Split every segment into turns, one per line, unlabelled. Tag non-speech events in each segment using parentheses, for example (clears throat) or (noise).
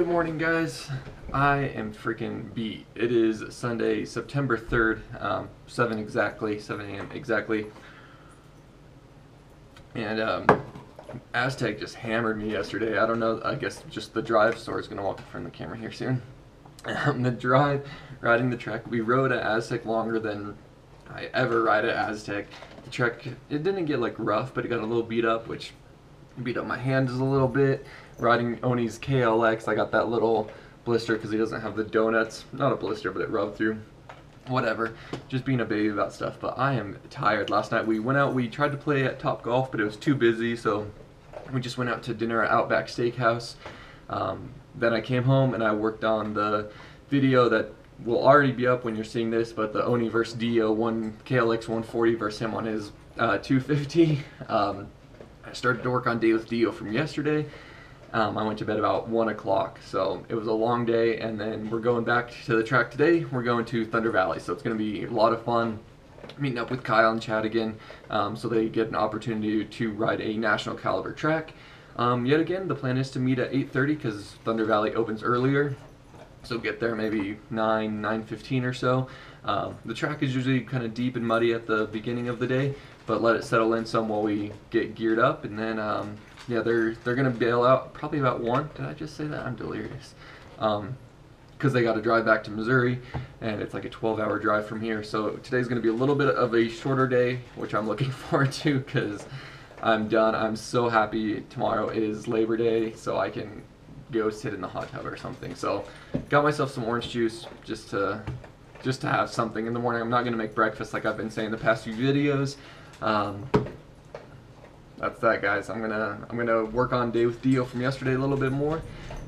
Good morning, guys. I am freaking beat. It is Sunday, September 3rd, um, 7 exactly, 7 a.m. exactly. And um, Aztec just hammered me yesterday. I don't know, I guess just the drive store is going to walk in front of the camera here soon. Um, the drive, riding the trek, we rode at Aztec longer than I ever ride at Aztec. The trek, it didn't get like rough, but it got a little beat up, which beat up my hands a little bit. Riding Oni's KLX, I got that little blister because he doesn't have the donuts. Not a blister, but it rubbed through. Whatever. Just being a baby about stuff. But I am tired. Last night we went out, we tried to play at Top Golf, but it was too busy, so we just went out to dinner at Outback Steakhouse. Um, then I came home and I worked on the video that will already be up when you're seeing this, but the Oni versus DeeO, one KLX 140 versus him on his uh, 250. (laughs) Um, I started to work on Day with DeeO from yesterday. Um, I went to bed about 1 o'clock, so it was a long day, and then we're going back to the track today. We're going to Thunder Valley, so it's going to be a lot of fun meeting up with Kyle and Chad again, um, so they get an opportunity to ride a national caliber track. Um, yet again, the plan is to meet at 8.30 because Thunder Valley opens earlier, so get there maybe 9, 9.15 or so. Um, the track is usually kind of deep and muddy at the beginning of the day, but let it settle in some while we get geared up, and then um, yeah, they're they're gonna bail out probably about one. Did I just say that? I'm delirious. Um, because they got to drive back to Missouri, and it's like a 12-hour drive from here. So today's going to be a little bit of a shorter day, which I'm looking (laughs) forward to because I'm done. I'm so happy tomorrow is Labor Day, so I can go sit in the hot tub or something. So got myself some orange juice just to just to have something in the morning. I'm not going to make breakfast like I've been saying the past few videos. Um, that's that, guys. I'm gonna I'm gonna work on day with DeeO from yesterday a little bit more,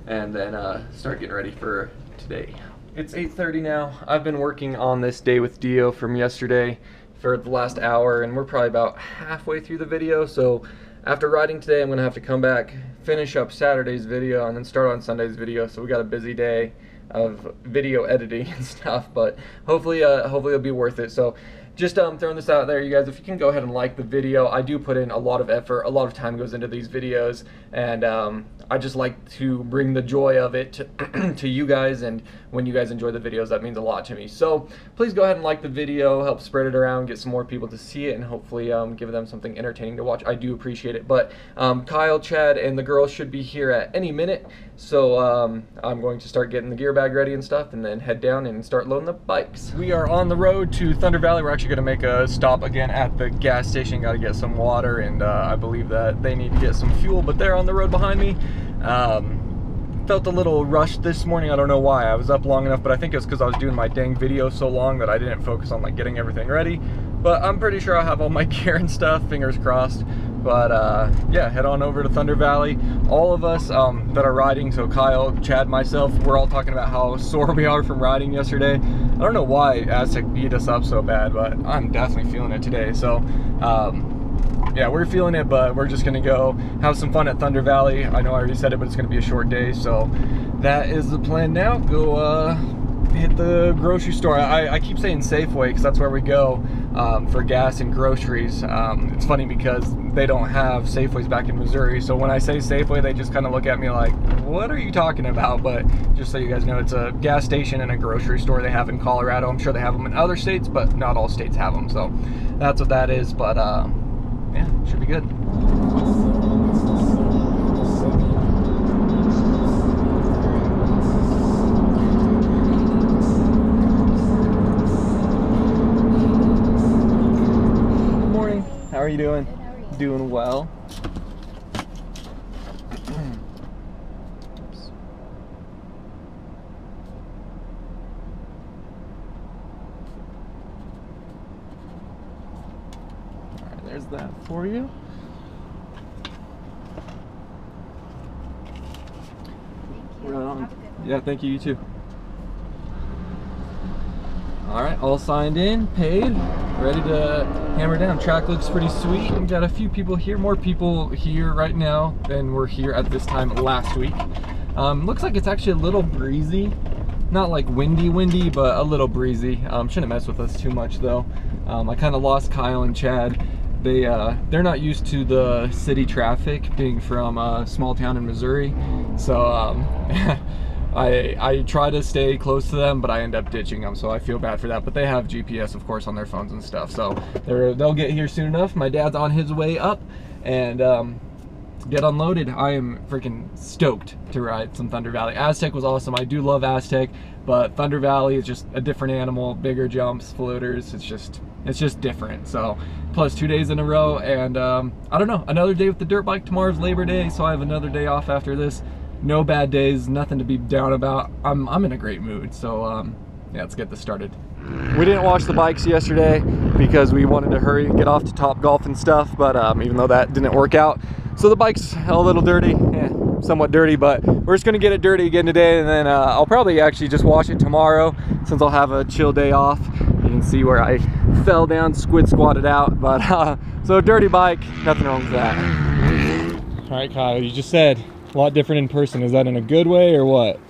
and then uh, start getting ready for today. It's 8:30 now. I've been working on this day with DeeO from yesterday for the last hour, and we're probably about halfway through the video. So after riding today, I'm gonna have to come back, finish up Saturday's video, and then start on Sunday's video. So we got a busy day of video editing (laughs) and stuff, but hopefully, uh, hopefully it'll be worth it. So just um, throwing this out there, you guys, if you can go ahead and like the video, I do put in a lot of effort, a lot of time goes into these videos, and um, I just like to bring the joy of it to, (clears throat) to, you guys, and when you guys enjoy the videos, that means a lot to me. So please go ahead and like the video, help spread it around, get some more people to see it, and hopefully um, give them something entertaining to watch. I do appreciate it. But um, Kyle, Chad, and the girls should be here at any minute, so um, I'm going to start getting the gear bag ready and stuff, and then head down and start loading the bikes. We are on the road to Thunder Valley. We're actually going to make a stop again at the gas station. Got to get some water, and uh, I believe that they need to get some fuel, but they're on the road behind me. Um, felt a little rushed this morning. I don't know why. I was up long enough, but I think it's because I was doing my dang video so long that I didn't focus on like getting everything ready. But I'm pretty sure I have all my (laughs) gear and stuff, fingers crossed. But uh, yeah, head on over to Thunder Valley. All of us um, that are riding, so Kyle, Chad, myself, we're all talking about how (laughs) sore we are from riding yesterday. I don't know why Aztec beat us up so bad, but I'm definitely feeling it today. So um, yeah, we're feeling it, but we're just gonna go have some fun at Thunder Valley. I know I already said it, but it's gonna be a short day, so that is the plan now. Go uh, hit the grocery store. I, I keep saying Safeway because that's where we go um, for gas and groceries. Um, it's funny because they don't have Safeways back in Missouri, so when I say Safeway, they just kind of look at me like, what are you talking about? But just so you guys know, it's a gas station and a grocery store they have in Colorado. I'm sure they have them in other states, but not all states have them, so that's what that is. But uh, yeah, should be good. Morning. How are you doing?
Good, how are you?
Doing well. There's that for you.
Thank you.
Right on.
Have a good one.
Yeah, thank you. You too. All right, all signed in, paid, ready to hammer down. Track looks pretty sweet. We've got a few people here, more people here right now than were here at this time last week. Um, looks like it's actually a little breezy. Not like windy, windy, but a little breezy. Um, shouldn't mess with us too much though. Um, I kind of lost Kyle and Chad they uh, they're not used to the city traffic, being from a small town in Missouri. So um, (laughs) I I try to stay close to them, but I end up ditching them. So I feel bad for that. But they have GPS, of course, on their phones and stuff. So they're they'll get here soon enough. My dad's on his way up, and. Um, get unloaded. I am freaking stoked to ride some Thunder Valley. Aztec was awesome. I do love Aztec, but Thunder Valley is just a different animal, bigger jumps, floaters. It's just it's just different. So plus two days in a row and um, I don't know, another day with the dirt bike. Tomorrow's Labor Day, so I have another day off after this. No bad days, nothing to be down about. I'm, I'm in a great mood. So um, yeah, let's get this started. We didn't wash the bikes yesterday because we wanted to hurry and get off to Top Golf and stuff, but um, even though that didn't work out, so the bike's a little dirty, eh, somewhat dirty, but we're just gonna get it dirty again today and then uh, I'll probably actually just wash it tomorrow since I'll have a chill day off. You can see where I (laughs) fell down, squid squatted out, but (laughs) uh, so dirty bike, nothing wrong with that. All right, Kyle, you just said a lot different in person. Is that in a good way or what?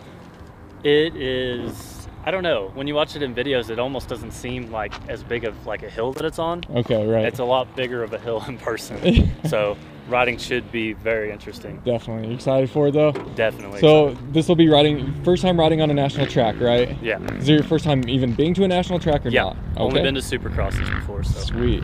It is, I don't know. When you watch it in videos, it almost doesn't seem like as big of like a hill that it's on.
Okay, right.
It's a lot bigger of a hill (laughs) in person. so riding should be very interesting.
Definitely. You excited for it though?
Definitely.
So
excited.
this will be riding first time riding on a national track, right?
Yeah.
Is it your first time even being to a national track or
yeah.
not?
Only been to supercrosses before, so.
Sweet.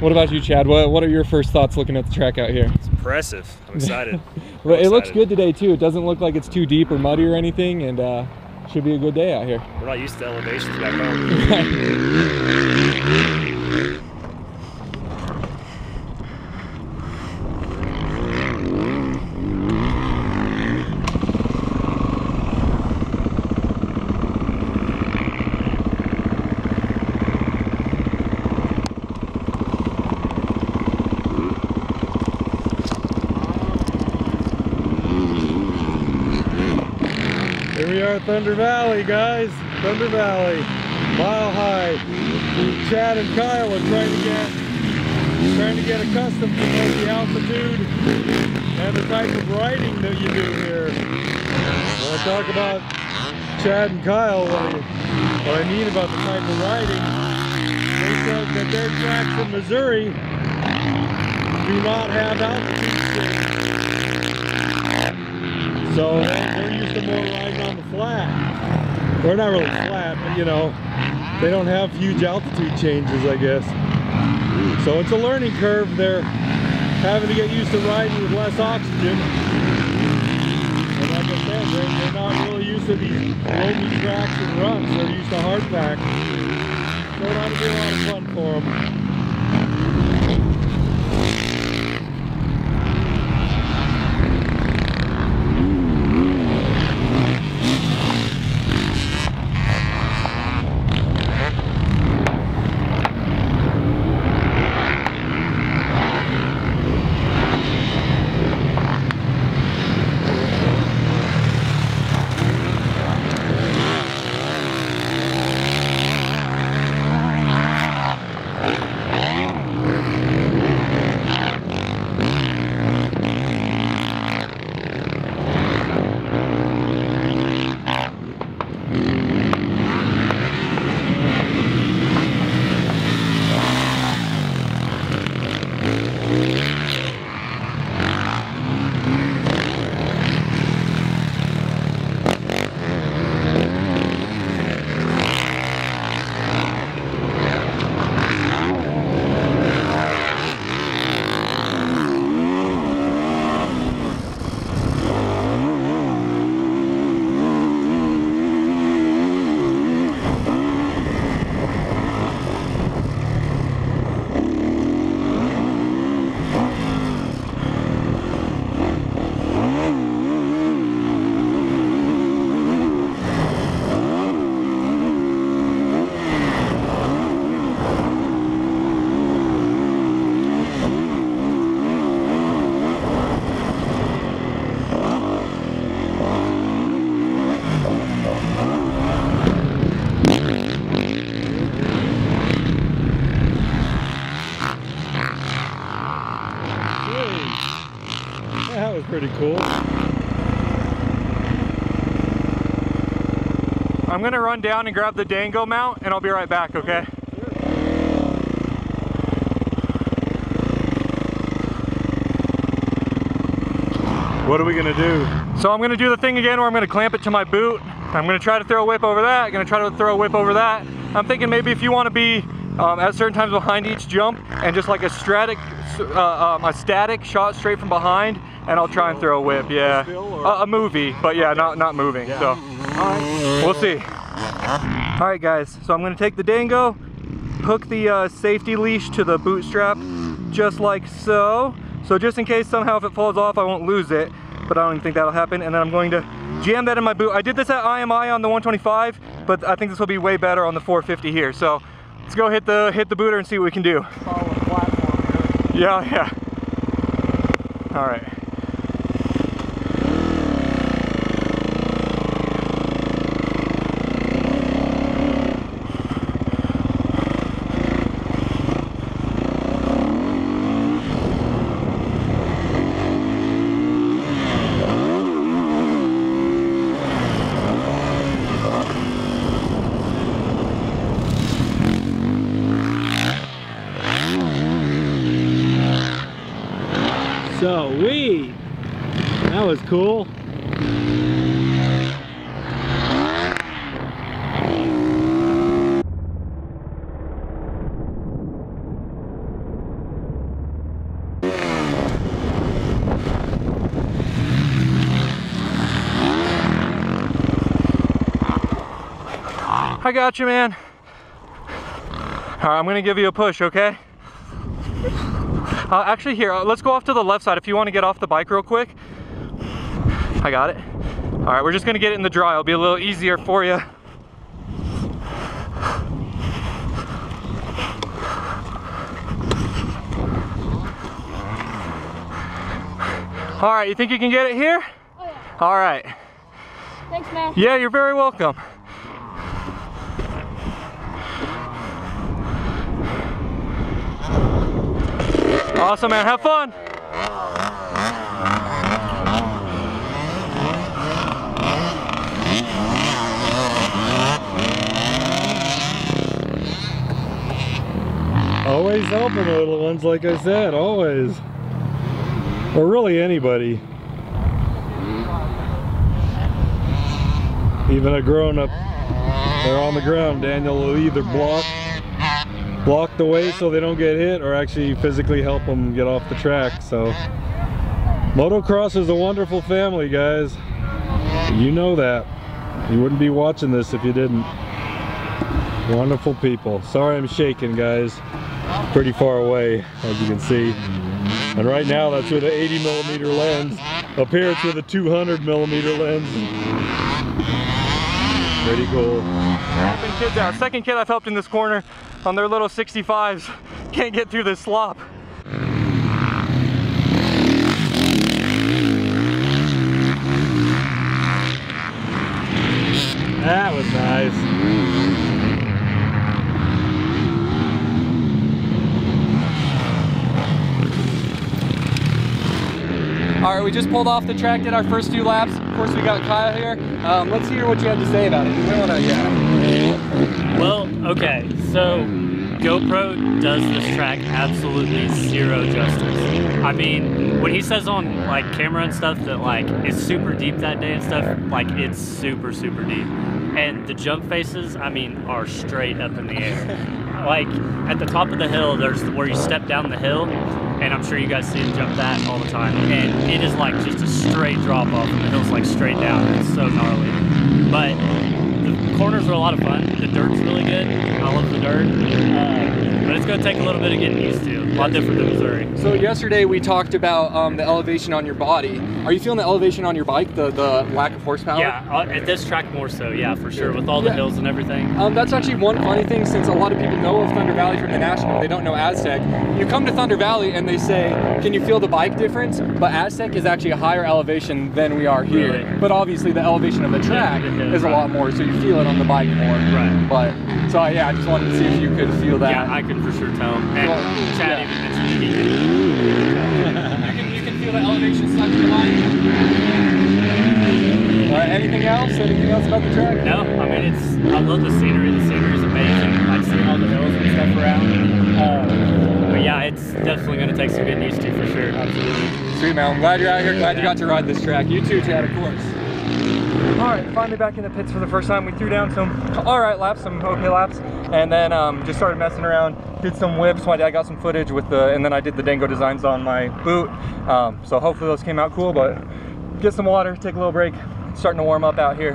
What about you, Chad? What What are your first thoughts looking at the track out here?
It's impressive. I'm (laughs) excited.
well, it looks good today too. It doesn't look like it's too deep or muddy or anything, and uh, should be a good day out here.
We're not used to elevations back home. (laughs)
are Thunder Valley, guys. Thunder Valley, mile high. Chad and Kyle are trying to get trying to get accustomed to the altitude and the type of riding that you do here. I talk about Chad and Kyle, what I, what I mean about the type of riding, they said that their tracks in Missouri do not have altitude. So they're used to more riding on the flat. Or not really flat, but you know, they don't have huge altitude changes, I guess. So it's a learning curve. They're having to get used to riding with less oxygen. And like I said, they're, they're not really used to these loamy tracks and runs. They're used to hardback. So it ought to be a lot of fun for them.
I'm gonna run down and grab the dango mount and I'll be right back, okay?
What are we gonna do?
So I'm gonna do the thing again where I'm gonna clamp it to my boot. I'm gonna try to throw a whip over that. I'm gonna try to throw a whip over that. I'm thinking maybe if you wanna be um, at certain times behind each jump and just like a static, uh, um, a static shot straight from behind and I'll try and throw a whip, yeah. A, a movie, but yeah, not, not moving, so. Right, we'll see. All right guys, so I'm gonna take the Dango, hook the uh, safety leash to the boot strap, just like so. So just in case somehow if it falls off, I won't lose it, but I don't even think that'll happen. And then I'm going to jam that in my boot. I did this at IMI on the 125, but I think this will be way better on the 450 here. So let's go hit the hit the booter and see what we can do. Yeah, yeah. All right.
So we, that was cool.
I got you, man. All right, I'm gonna give you a push, okay? Uh, actually, here, uh, let's go off to the left side if you want to get off the bike real quick. I got it. All right, we're just gonna get it in the dry. It'll be a little easier for you. All right, you think you can get it here?
Oh yeah.
All right.
Thanks, man.
Yeah, you're very welcome. Awesome, man. Have fun.
Always helping the little ones, like I said, always. Or really anybody. Even a grown up, they're on the ground. Daniel will either block block the way so they don't get hit or actually physically help them get off the track. So motocross is a wonderful family, guys. You know that. You wouldn't be watching this if you didn't. Wonderful people. Sorry I'm shaking, guys. Pretty far away, as you can see. And right now, that's with an 80 millimeter lens. Up here, it's with a 200 millimeter lens. Pretty cool.
Helping kids out. Uh, second kid I've helped in this corner on their little 65s. (laughs) Can't get through this slop.
That was nice.
All right, we just pulled off the track, did our first few laps. Of course, we got Kyle here. Um, let's hear what you had to say about it. You might wanna, yeah.
Well, okay, so GoPro does this track absolutely zero justice. I mean, when he says on like camera and stuff that like it's super deep that day and stuff, like it's super super deep. And the jump faces, I mean, are straight up in the air. (laughs) Like at the top of the hill, there's where you step down the hill, and I'm sure you guys see him jump that all the time. And it is like just a straight drop off, and the hill's like straight down. It's so gnarly. But the corners are a lot of fun. The dirt's really good. I love the dirt. Uh, but it's going to take a little bit of getting used to. A lot different than Missouri.
So yesterday we talked about um, the elevation on your body. Are you feeling the elevation on your bike, the, the lack of horsepower?
Yeah, uh, at this track more so, yeah, for sure, with all the
Yeah.
hills and everything.
Um, that's actually one funny thing since a lot of people know of Thunder Valley from the National, they don't know Aztec. You come to Thunder Valley and they say, can you feel the bike difference? But Aztec is actually a higher elevation than we are here.
Really?
But obviously the elevation of the track
Yeah,
is a lot more, so you feel it on the bike more.
Right.
But, so yeah, I just wanted to see if you could feel that.
Yeah, I can for sure tell. And
Well,
Chad
yeah.
even mentioned he could.
you, can, you can feel the elevation stuck in the bike. All right, anything else? Anything else about the track?
No, I mean, it's, I love the scenery. The scenery is amazing. Like seeing all the hills and stuff around. Uh, But yeah, it's definitely going to take some getting used to for sure.
Sweet man, I'm glad you're out here. Glad you got to ride this track. You too, Chad, of course. Finally back in the pits for the first time. We threw down some all right laps, some okay laps, and then um, just started messing around. Did some whips. My dad got some footage with the, and then I did the Dango designs on my boot. Um, so hopefully those came out cool. But get some water, take a little break. Starting to warm up out here,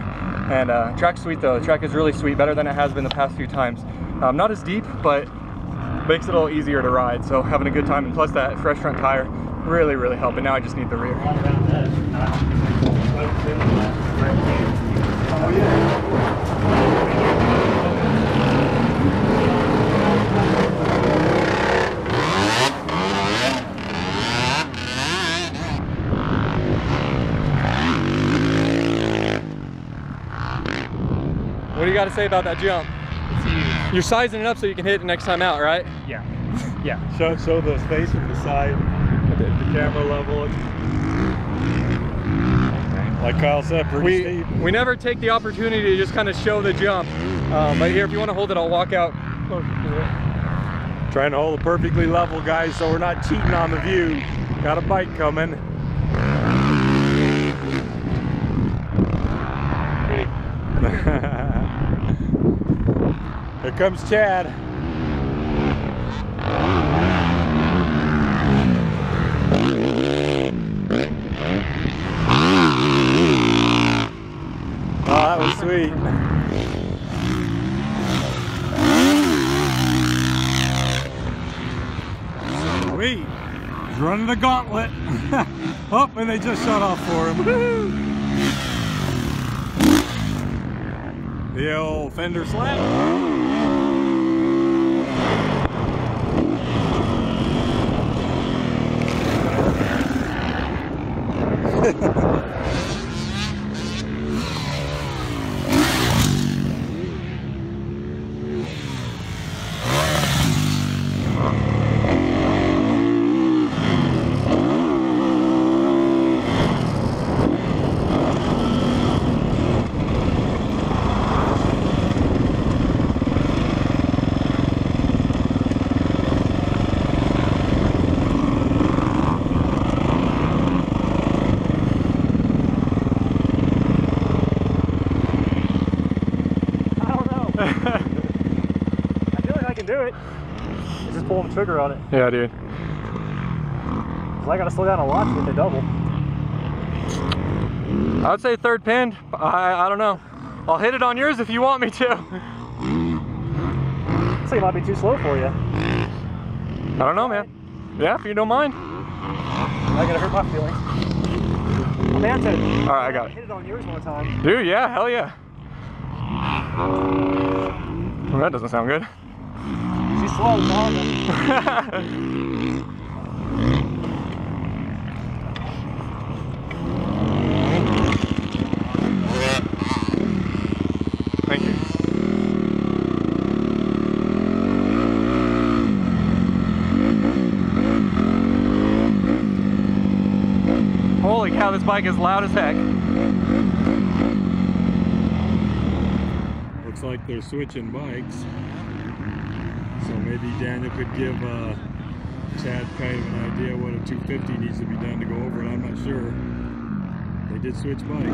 and uh, track's sweet though. The track is really sweet, better than it has been the past few times. Um, not as deep, but makes it a little easier to ride. So having a good time, and plus that fresh front tire really, really helping. Now I just need the rear. What do you got to say about that jump? You're sizing it up so you can hit it next time out, right?
Yeah. Yeah.
Show, show the space from the side, the, the camera level. Like Kyle said, pretty
We,
steep.
we never take the opportunity to just kind of show the jump. Um, but here, if you want to hold it, I'll walk out. closer to it.
Trying to hold it perfectly level, guys, so we're not cheating on the view. Got a bike coming. (laughs) Here comes Chad. Oh, that was sweet. Sweet. He's running the gauntlet. (laughs) oh, and they just shut off for him. The old fender slap.
I (laughs) don't know. I feel like I can do it. It's just pulling the trigger on it.
Yeah, dude.
'Cause I gotta slow down a lot to get the double.
I would say third pin. I, I don't know. I'll hit it on yours if you want me to.
Looks like it might be too slow for you.
I don't know, man. Yeah, if you don't mind.
I gotta hurt my feelings. I'm down to it.
All right, I got it.
Hit it on yours one time.
Dude, yeah, hell yeah. Well, that doesn't sound good.
She's slow, it's a Honda.
Thank you. Holy cow, this bike is loud as heck.
Looks like they're switching bikes. So maybe Daniel could give uh, Chad kind of an idea what a 250 needs to be done to go over it. I'm not sure. They did switch bikes.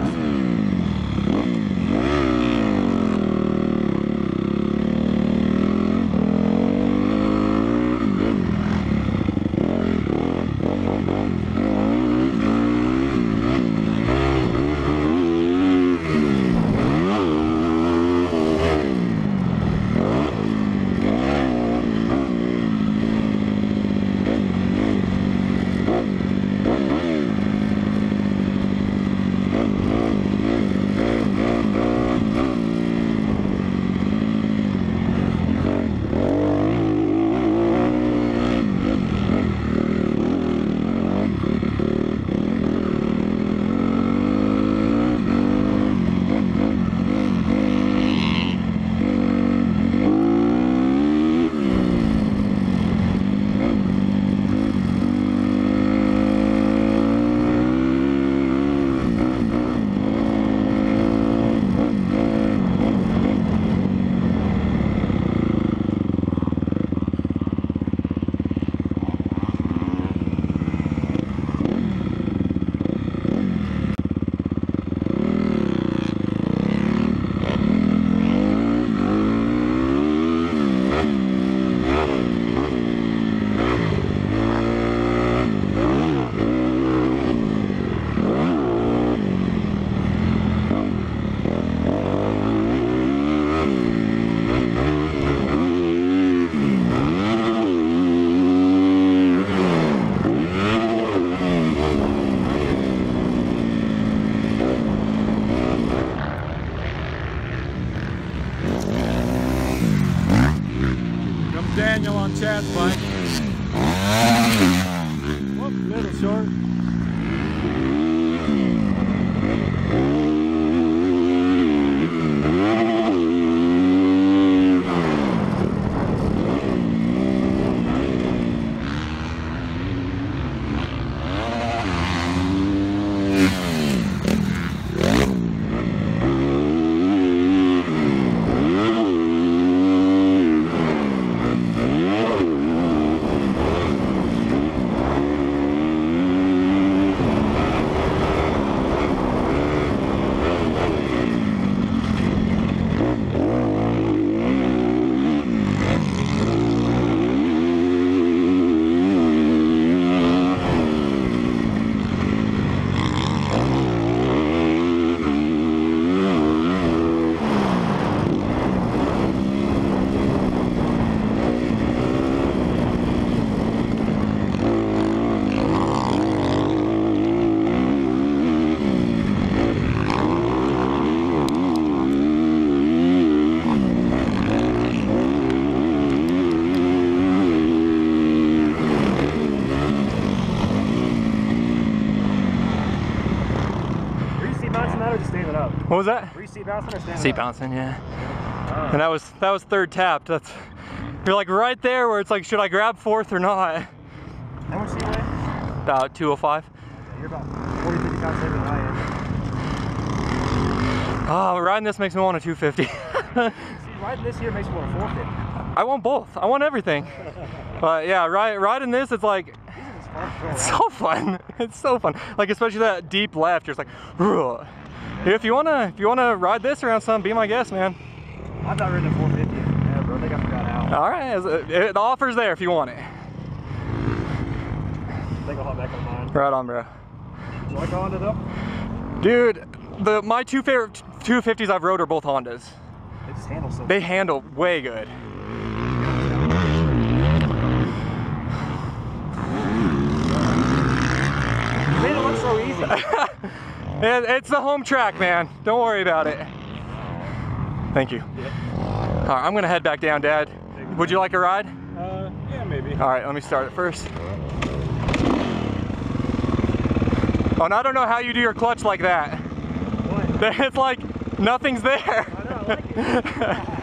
Manual on Chad's bike. Whoop, little short.
Were you seat bouncing that or just standing up?
What was that?
Were you seat bouncing or standing
Seat bouncing, yeah. Oh. And that was that was third tap. That's you're like right there where it's like, should I grab fourth or not?
How much seat weigh?
About 205.
You're about 40, 50 pounds heavier than I am.
Oh, riding this makes me want a 250. (laughs)
See, riding this here makes me want a 450.
I want both. I want everything. (laughs) But yeah, ride, riding this, it's like
It's fun to go
it's
around.
so fun. (laughs) It's so fun. Like especially that deep left, you're just like, "Ugh." If you wanna if you wanna ride this around some, be my guest, man.
I've not ridden a 450 Yeah, bro, I think I forgot how.
All right, it, the offer's there if you want it.
I think I'll hop back on mine.
Right on, bro.
Do I like the Honda though?
Dude, the my two favorite 250s I've rode are both Hondas.
They just handle so
They handle way good.
Made it look so easy. (laughs)
It, it's the home track, man. Don't worry about it. Thank you. All right, I'm gonna head back down, Dad. Would you like a ride?
Uh, yeah, maybe.
All right, let me start it first. Oh, and I don't know how you do your clutch like that.
What? (laughs)
It's like nothing's there.
I know, I like (laughs)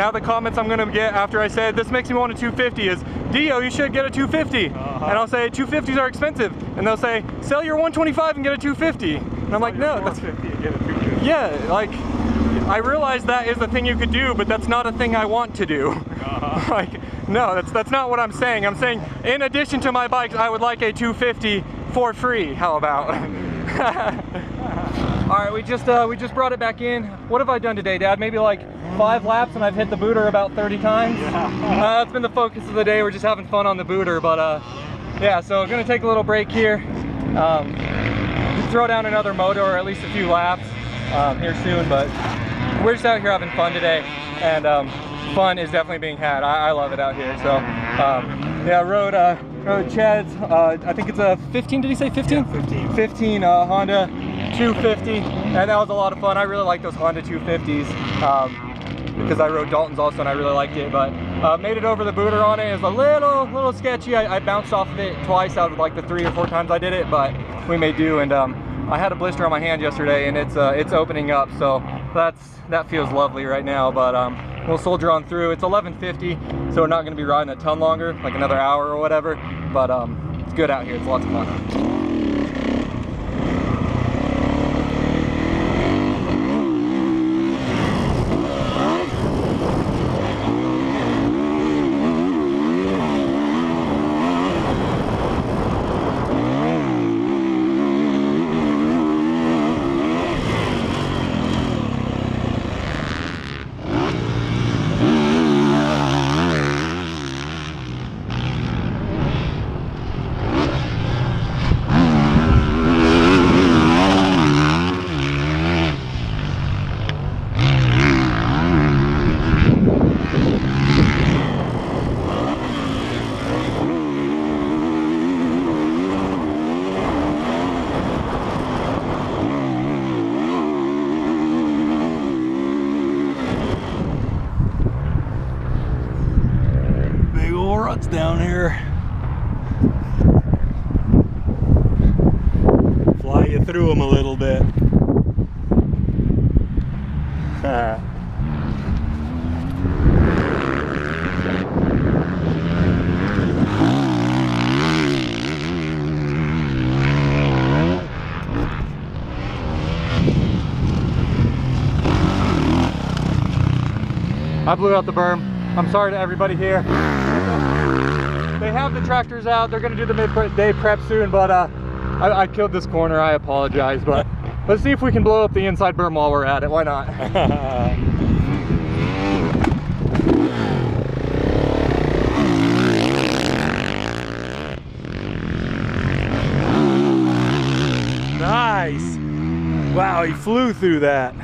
Now the comments I'm gonna get after I said this makes me want a 250 is DeeO, you should get a 250.
Uh-huh.
And I'll say 250s are expensive, and they'll say sell your 125 and get a 250. And I'm like, no, that's
450 and get a 250.
yeah, like I realize that is the thing you could do, but that's not a thing I want to do.
Uh-huh. (laughs)
like, no, that's that's not what I'm saying. I'm saying in addition to my bikes, I would like a 250 for free. How about? (laughs) All right, we just uh, we just brought it back in. What have I done today, Dad? Maybe like five laps, and I've hit the booter about 30 times. Uh, that's been the focus of the day. We're just having fun on the booter, but uh, yeah. So gonna take a little break here. Um, throw down another moto or at least a few laps um, here soon. But we're just out here having fun today, and um, fun is definitely being had. I, I love it out here. So um, yeah, rode uh, rode Chad's. Uh, I think it's a 15. Did he say 15?
15.
15 uh, Honda 250, and that was a lot of fun. I really like those Honda 250s. Um, because I rode Dalton's also and I really liked it, but uh, made it over the booter on it. It was a little, little sketchy. I, I bounced off of it twice out of like the three or four times I did it, but we made do. And um, I had a blister on my hand yesterday, and it's uh, it's opening up, so that's that feels lovely right now. But um, we'll soldier on through. It's 11:50, so we're not going to be riding a ton longer, like another hour or whatever. But um, it's good out here. It's lots of fun.
Through them a little bit.
I blew out the berm. I'm sorry to everybody here. They have the tractors out. They're gonna do the midday prep soon, but uh, I, I killed this corner. I apologize, but let's see if we can blow up the inside berm while we're at it. Why not? (laughs)
nice. Wow, he flew through that.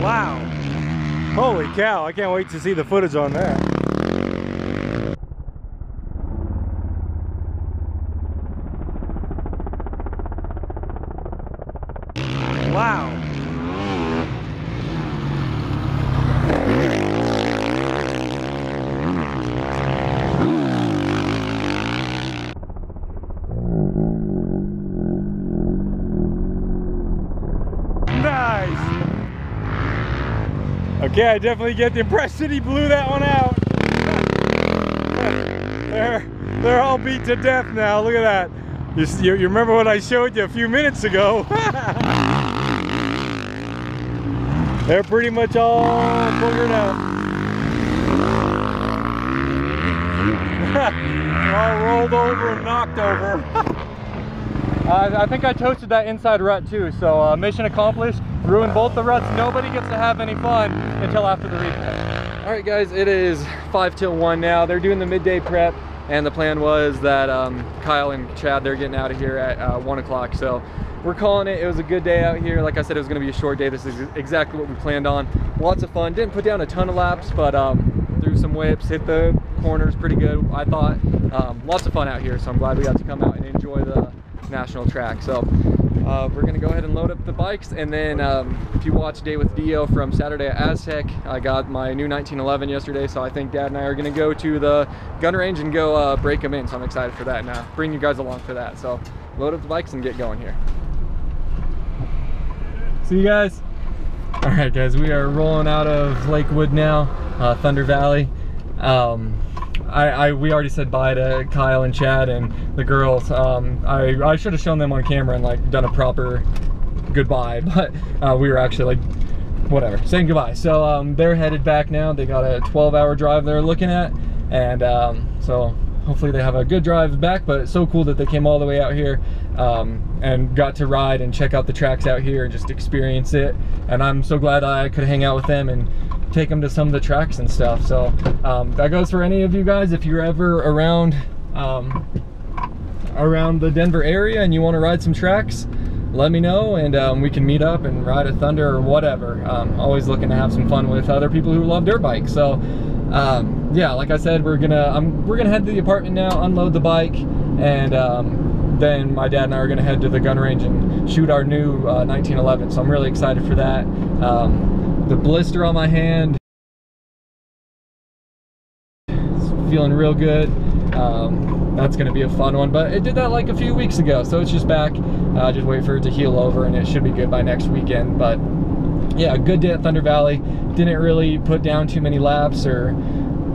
Wow. Holy cow, I can't wait to see the footage on that. Wow. Okay, I definitely get the impression he blew that one out. they're, they're all beat to death now. Look at that. You, you, you remember what I showed you a few minutes ago? (laughs) they're pretty much all boogered out. (laughs) All rolled over and knocked over. (laughs)
Uh, I think I toasted that inside rut too, so uh, mission accomplished. Ruined both the ruts. Nobody gets to have any fun until after the replay. All right, guys, it is five till one now. They're doing the midday prep, and the plan was that um, Kyle and Chad they're getting out of here at uh, one o'clock. So we're calling it. It was a good day out here. Like I said, it was going to be a short day. This is exactly what we planned on. Lots of fun. Didn't put down a ton of laps, but um, threw some whips, hit the corners pretty good. I thought um, lots of fun out here. So I'm glad we got to come out and enjoy the national track. So uh, we're gonna go ahead and load up the bikes and then um, if you watch Day with DeeO from Saturday at Aztec, I got my new 1911 yesterday so I think Dad and I are gonna go to the gun range and go uh, break them in so I'm excited for that now. Bring you guys along for that. So load up the bikes and get going here. See you guys. All right guys, we are rolling out of Lakewood now, uh, Thunder Valley. Um, I, I we already said bye to Kyle and Chad and the girls. Um, I, I should have shown them on camera and like done a proper goodbye, (laughs) but uh, we were actually like whatever saying goodbye. So um, they're headed back now. They got a 12-hour drive they're looking at, and um, so hopefully they have a good drive back. But it's so cool that they came all the way out here um, and got to ride and check out the tracks out here and just experience it. And I'm so glad I could hang out with them and take them to some of the tracks and stuff. So um, that goes for any of you guys if you're ever around um, around the Denver area and you want to ride some tracks. Let me know and um, we can meet up and ride a Thunder or whatever. Um, always looking to have some fun with other people who love dirt bikes. So um, yeah, like I said, we're gonna I'm, we're gonna head to the apartment now, unload the bike, and um, then my dad and I are gonna head to the gun range and shoot our new uh, 1911. So I'm really excited for that. The blister on my hand is feeling real good. Um, that's gonna be a fun one, but it did that like a few weeks ago, so it's just back. Uh, just wait for it to heal over, and it should be good by next weekend. But yeah, a good day at Thunder Valley. Didn't really put down too many laps or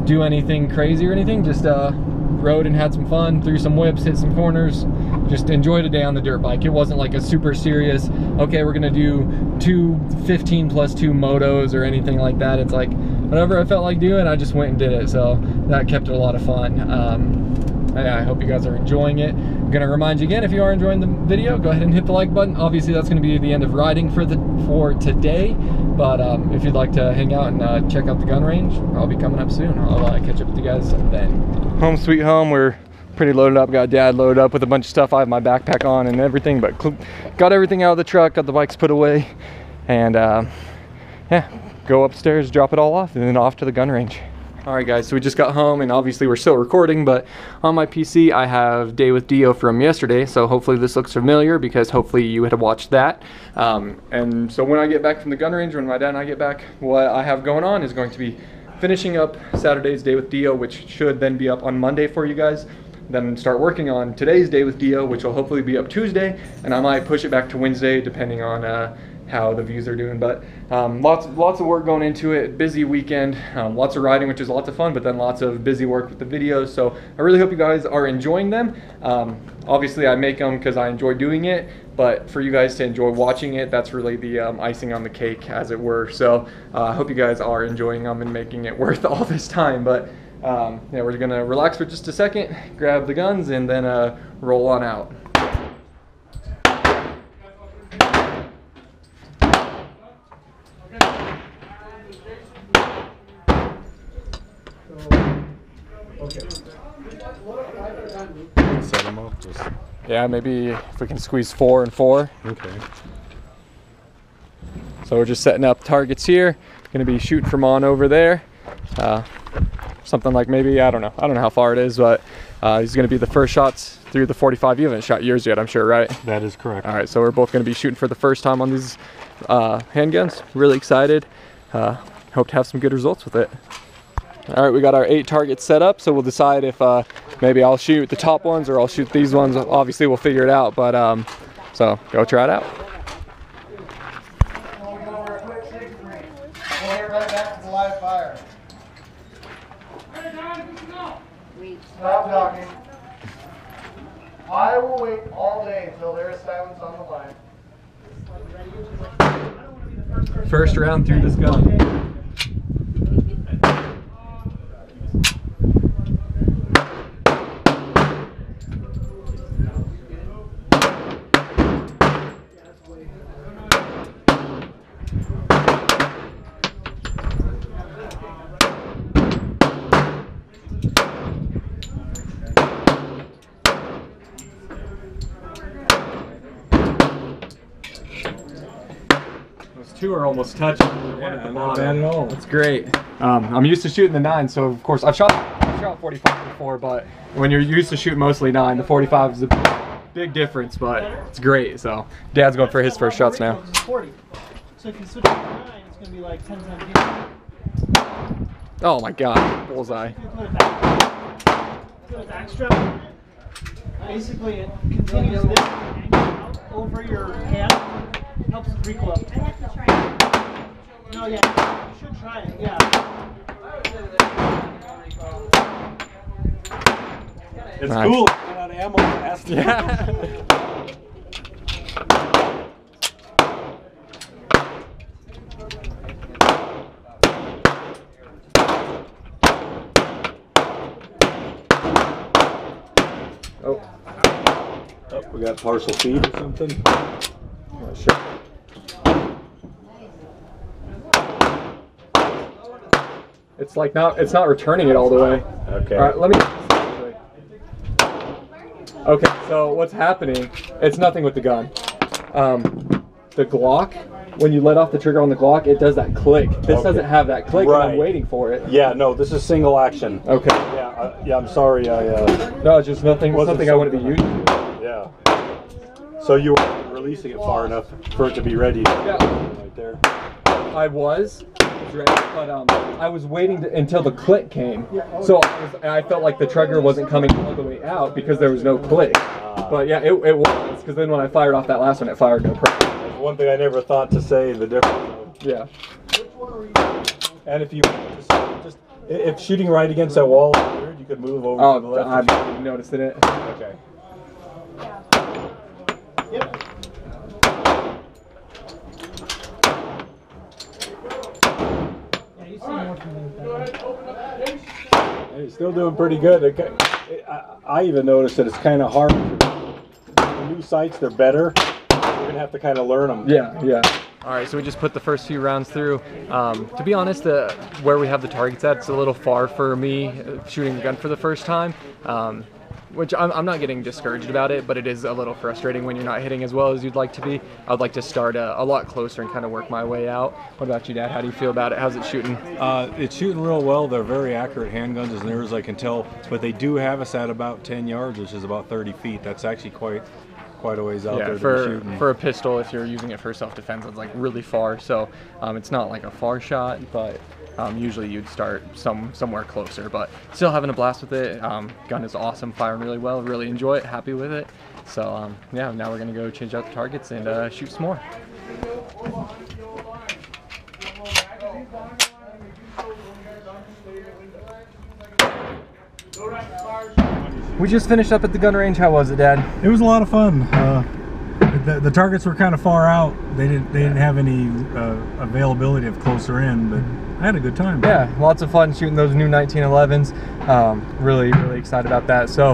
do anything crazy or anything. Just uh, rode and had some fun, threw some whips, hit some corners. Just enjoyed a day on the dirt bike. It wasn't like a super serious, okay, we're gonna do two 15 plus two motos or anything like that. It's like whatever I felt like doing, I just went and did it. So that kept it a lot of fun. Um, I hope you guys are enjoying it. I'm gonna remind you again, if you are enjoying the video, go ahead and hit the like button. Obviously, that's gonna be the end of riding for the for today. But um, if you'd like to hang out and uh, check out the gun range, I'll be coming up soon. I'll uh, catch up with you guys then. Home sweet home. We're pretty loaded up. Got dad loaded up with a bunch of stuff. I have my backpack on and everything, but got everything out of the truck. Got the bikes put away, and uh, yeah, go upstairs, drop it all off, and then off to the gun range. All right, guys. So we just got home, and obviously we're still recording. But on my PC, I have Day with DeeO from yesterday. So hopefully this looks familiar because hopefully you had watched that. Um, and so when I get back from the gun range, when my dad and I get back, what I have going on is going to be finishing up Saturday's Day with DeeO, which should then be up on Monday for you guys. Then start working on today's Day with DeeO, which will hopefully be up Tuesday, and I might push it back to Wednesday depending on. Uh, how the views are doing. But um, lots lots of work going into it. Busy weekend, um, lots of riding, which is lots of fun. But then lots of busy work with the videos. So I really hope you guys are enjoying them. Um, obviously, I make them because I enjoy doing it. But for you guys to enjoy watching it, that's really the um, icing on the cake, as it were. So uh, I hope you guys are enjoying them and making it (laughs) worth all this time. But um, yeah, we're gonna relax for just a second, grab the guns, and then uh, roll on out.
Set them up. Just,
Yeah, maybe if we can squeeze four and four.
okay.
So we're just setting up targets here. Gonna be shooting from on over there. Uh, something like maybe I don't know. I don't know how far it is, but uh, these are gonna be the first shots through the 45. You haven't shot yours yet, I'm sure, right?
That is correct.
All right, so we're both gonna be shooting for the first time on these uh, handguns. Really excited. Uh, hope to have some good results with it. All right, we got our eight targets set up, so we'll decide if uh, maybe I'll shoot the top ones or I'll shoot these ones. Obviously, we'll figure it out, but um, so go try it out.
We'll get right back to the live fire. Stop talking. I will wait all day until there is silence on the line.
First round through this gun. Two are almost touching. One at the
not bad at all.
That's great. Um, I'm used to shooting the nine, so of course I've shot I've shot 45 before, but when you're used to shooting mostly nine, the 45 is a big difference, but it's great. So Dad's going for his first shots now.
40. So if you switch to 9, it's going to be like 10 times.
Oh my God, bullseye.
If you put it back, put a back strap, basically it continues this over your hand, helps with recoil. No, yeah, you should try it, yeah.
It's
Nice.
cool. Run out of ammo fast.
Yeah. (laughs) Oh,
Oh, we got partial feed or something.
It's like not it's not returning it all the way.
Okay.
All right, let me. Okay, so what's happening? It's nothing with the gun. Um, the Glock, when you let off the trigger on the Glock, it does that click. This
Okay.
doesn't have that click, and I'm waiting for it.
Yeah, no, this is single action.
Okay.
Yeah, uh, yeah. I'm sorry. I uh,
No, it's just nothing. Something I wouldn't be
something
used to.
yeah. So you were releasing it far enough for it to be ready.
Yeah.
Right there.
I was, but um, I was waiting to, until the click came. So I, was, I felt like the trigger wasn't coming all the way out because there was no click. But yeah, it, it was because then when I fired off that last one, it fired no problem.
That's one thing I never thought to say the difference.
Yeah.
And if you just, just if shooting right against that wall, you could move over to the
Oh,
left.
I'm not even noticing it.
okay.
Yeah, you seem more familiar with that.
Hey, still doing pretty good. It I, I even noticed that it's kind of hard. The new sights, they're better. You're gonna have to kind of learn them.
Yeah, yeah. All right, so we just put the first few rounds through. Um, to be honest, uh, where we have the targets at, it's a little far for me uh, shooting the gun for the first time. Um, which I'm, I'm not getting discouraged about it, but it is a little frustrating when you're not hitting as well as you'd like to be. I'd like to start a, a lot closer and kind of work my way out. What about you, Dad? How do you feel about it? How's it shooting?
Uh, it's shooting real well. They're very accurate handguns as near as I can tell, but they do have us at about 10 yards, which is about 30 feet. That's actually quite quite a ways out
yeah,
there
for
shooting.
for a pistol, if you're using it for self-defense, it's like really far. So um, it's not like a far shot, but um, usually you'd start some somewhere closer. But still having a blast with it. Um, gun is awesome, firing really well. Really enjoy it. Happy with it. So um, yeah, now we're gonna go change out the targets and uh, shoot some more. We just finished up at the gun range. How was it, Dad?
It was a lot of fun. Uh, the, the targets were kind of far out. They didn't they didn't have any uh, availability of closer in, but I had a good time.
Yeah, lots of fun shooting those new 1911s. Um, really, really excited about that. So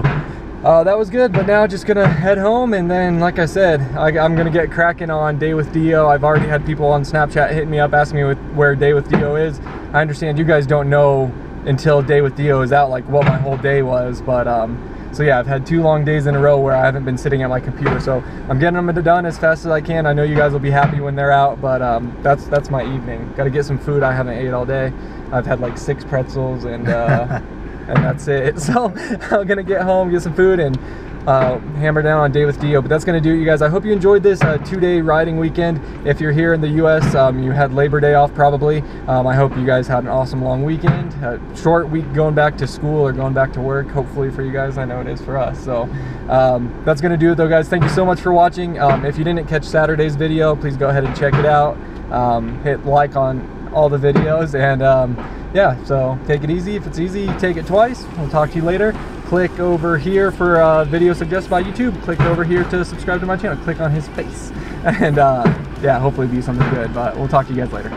uh, that was good, but now just gonna head home and then, like I said, I, am gonna get cracking on Day with DeeO. I've already had people on Snapchat hitting me up asking me with, where Day with DeeO is. I understand you guys don't know until Day with DeeO is out like what my whole day was, but um, so yeah, I've had two long days in a row where I haven't been sitting at my computer. So I'm getting them done as fast as I can. I know you guys will be happy when they're out, but um, that's that's my evening. Got to get some food. I haven't ate all day. I've had like six pretzels and uh, (laughs) and that's it. (laughs) So I'm gonna get home, get some food, and uh, hammer down on Day with DeeO. But that's gonna do it, you guys. I hope you enjoyed this uh, two-day riding weekend. If you're here in the U.S., um, you had Labor Day off probably. Um, I hope you guys had an awesome long weekend. A short week going back to school or going back to work. Hopefully for you guys, I know it is for us. So um, that's gonna do it, though, guys. Thank you so much for watching. Um, if you didn't catch Saturday's video, please go ahead and check it out. Um, hit like on all the videos and um, yeah so take it easy. If it's easy take it twice. We'll talk to you later. Click over here for uh, video suggested by YouTube. Click over here to subscribe to my channel. Click on his face. (laughs) And uh, yeah hopefully be something good but we'll talk to you guys later